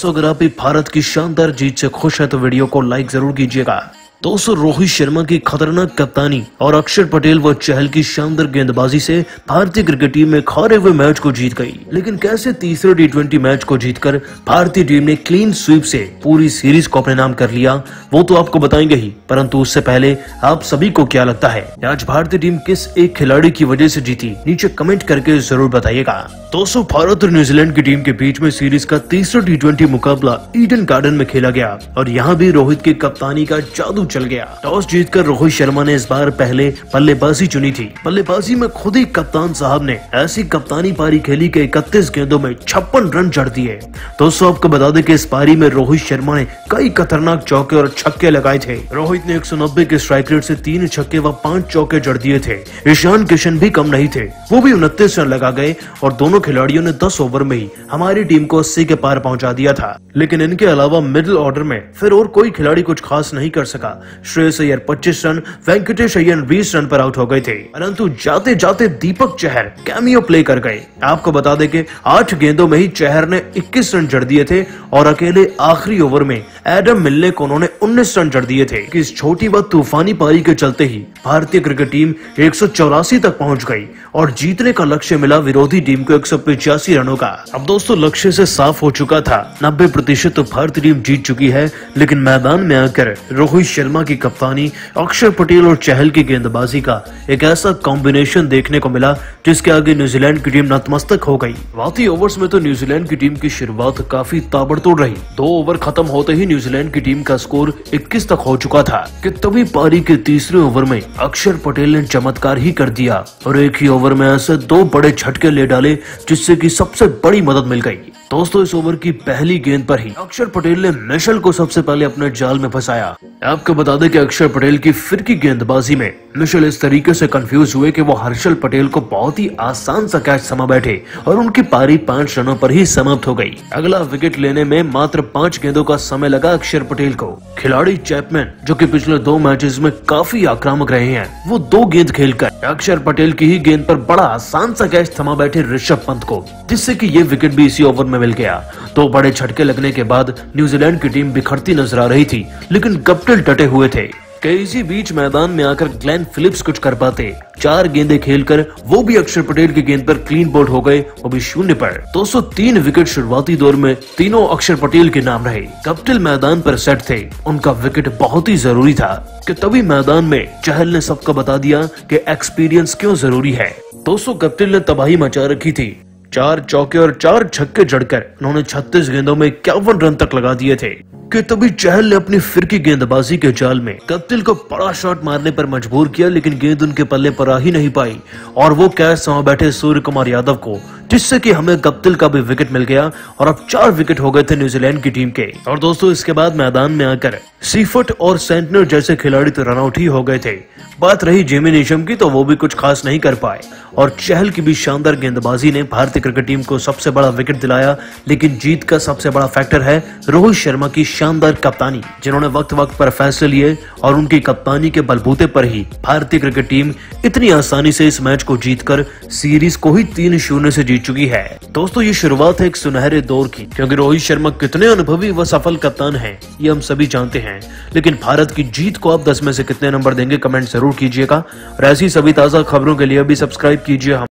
दोस्तों, अगर आप भी भारत की शानदार जीत से खुश है तो वीडियो को लाइक ज़रूर कीजिएगा। दोस्तों, रोहित शर्मा की खतरनाक कप्तानी और अक्षर पटेल व चहल की शानदार गेंदबाजी से भारतीय क्रिकेट टीम में खारे हुए मैच को जीत गई। लेकिन कैसे तीसरे टी मैच को जीतकर भारतीय टीम ने क्लीन स्वीप से पूरी सीरीज़ को अपने नाम कर लिया, वो तो आपको बताएँगे ही। परंतु उससे पहले आप सभी को क्या लगता है? आज भारतीय टीम किस एक खिलाड़ी की वजह से जीती? नीचे कमेंट करके ज़रूर बताइएगा। दोस्तों भारत और न्यूजीलैंड की टीम के बीच में सीरीज़ का तीसरा टी मुकाबला ईडन गार्डन में खेला गया और यहाँ भी रोहित की कप्तानी का जादू चल गया। टॉस जीतकर रोहित शर्मा ने इस बार पहले बल्लेबाजी चुनी थी। बल्लेबाजी में खुद ही कप्तान साहब ने ऐसी कप्तानी पारी खेली के इकतीस गेंदों में छप्पन रन जड़ दिए। दोस्तों, आपको बता दें कि इस पारी में रोहित शर्मा ने कई खतरनाक चौके और छक्के लगाए थे। रोहित ने 190 के स्ट्राइक रेट से तीन छक्के व पाँच चौके जड़ दिए थे। ईशान किशन भी कम नहीं थे। वो भी उनतीस रन लगा गए और दोनों खिलाड़ियों ने 10 ओवर में ही हमारी टीम को 80 के पार पहुँचा दिया था। लेकिन इनके अलावा मिडिल ऑर्डर में फिर और कोई खिलाड़ी कुछ खास नहीं कर सका। श्रेयस अय्यर 25 रन, वेंकटेश अय्यर 20 रन पर आउट हो गए थे। परंतु जाते जाते दीपक चहर कैमियो प्ले कर गए। आपको बता दें कि आठ गेंदों में ही चहर ने 21 रन जड़ दिए थे और अकेले आखिरी ओवर में एडम मिलने को उन्होंने 19 रन जड़ दिए थे इस छोटी व तूफानी पारी के चलते ही भारतीय क्रिकेट टीम एक सौ चौरासी तक पहुँच गई और जीतने का लक्ष्य मिला विरोधी टीम को एक रनों का। अब दोस्तों, लक्ष्य से साफ़ हो चुका था। 90 प्रतिशत तो भारतीय टीम जीत चुकी है, लेकिन मैदान में आकर रोहित शर्मा की कप्तानी, अक्षर पटेल और चहल की गेंदबाजी का एक ऐसा कॉम्बिनेशन देखने को मिला, जिसके आगे न्यूजीलैंड की टीम नतमस्तक हो गई। बाकी ओवर्स में तो न्यूजीलैंड की टीम की शुरुआत काफ़ी ताबड़तोड़ रही। दो ओवर खत्म होते ही न्यूजीलैंड की टीम का स्कोर 21 तक हो चुका था। कि तभी पारी के तीसरे ओवर में अक्षर पटेल ने चमत्कार ही कर दिया, और एक ही ओवर में ऐसे दो बड़े झटके ले डाले जिससे कि सबसे बड़ी मदद मिल गई। दोस्तों, इस ओवर की पहली गेंद पर ही अक्षर पटेल ने मिशल को सबसे पहले अपने जाल में फंसाया। आपको बता दें कि अक्षर पटेल की फिर की गेंदबाजी में मिशेल इस तरीके से कंफ्यूज हुए कि वो हर्षल पटेल को बहुत ही आसान सा कैच समा बैठे और उनकी पारी पाँच रनों पर ही समाप्त हो गई। अगला विकेट लेने में मात्र पाँच गेंदों का समय लगा अक्षर पटेल को। खिलाड़ी चैपमैन जो की पिछले दो मैचेस में काफ़ी आक्रामक रहे हैं, वो दो गेंद खेलकर अक्षर पटेल की ही गेंद पर बड़ा आसान सा कैच थमा बैठे ऋषभ पंत को, जिससे की ये विकेट भी इसी ओवर में मिल गया। दो बड़े झटके लगने के बाद न्यूजीलैंड की टीम बिखरती नज़र आ रही थी, लेकिन गप्टिल डटे हुए थे। इसी बीच मैदान में आकर ग्लैन फिलिप्स कुछ कर पाते। चार गेंदे खेलकर वो भी अक्षर पटेल की गेंद पर क्लीन बोल्ड हो गए, वो भी शून्य पर। 203 विकेट शुरुआती दौर में तीनों अक्षर पटेल के नाम रहे। कप्टिल मैदान पर सेट थे। उनका विकेट बहुत ही ज़रूरी था, कि तभी मैदान में चहल ने सबको बता दिया कि एक्सपीरियंस क्यों ज़रूरी है। दोस्तों कप्टिल ने तबाही मचा रखी थी। चार चौके और चार छक्के जड़कर उन्होंने 36 गेंदों में इक्यावन रन तक लगा दिए थे। कि तभी चहल ने अपनी फिरकी गेंदबाजी के जाल में कप्तिल को बड़ा शॉट मारने पर मजबूर किया, लेकिन गेंद उनके पल्ले पर आ ही नहीं पाई और वो कैच समा बैठे सूर्य कुमार यादव को जिससे कि हमें कप्तिल का भी विकेट मिल गया और अब चार विकेट हो गए थे न्यूजीलैंड की टीम के। और दोस्तों, इसके बाद मैदान में आकर सीफट और सेंटनर जैसे खिलाड़ी तो रनआउट ही हो गए थे। बात रही जेमी निशम की तो वो भी कुछ खास नहीं कर पाए। और चहल की भी शानदार गेंदबाजी ने भारतीय क्रिकेट टीम को सबसे बड़ा विकेट दिलाया, लेकिन जीत का सबसे बड़ा फैक्टर है रोहित शर्मा की शानदार कप्तानी, जिन्होंने वक्त वक्त पर फैसले लिए और उनकी कप्तानी के बलबूते पर ही भारतीय क्रिकेट टीम इतनी आसानी से इस मैच को जीतकर सीरीज़ को ही तीन शून्य से जीत चुकी है। दोस्तों, ये शुरुआत है एक सुनहरे दौर की, क्योंकि रोहित शर्मा कितने अनुभवी व सफल कप्तान हैं, ये हम सभी जानते हैं। लेकिन भारत की जीत को आप दस में से कितने नंबर देंगे, कमेंट ज़रूर कीजिएगा। और ऐसी सभी ताज़ा खबरों के लिए भी सब्सक्राइब कीजिए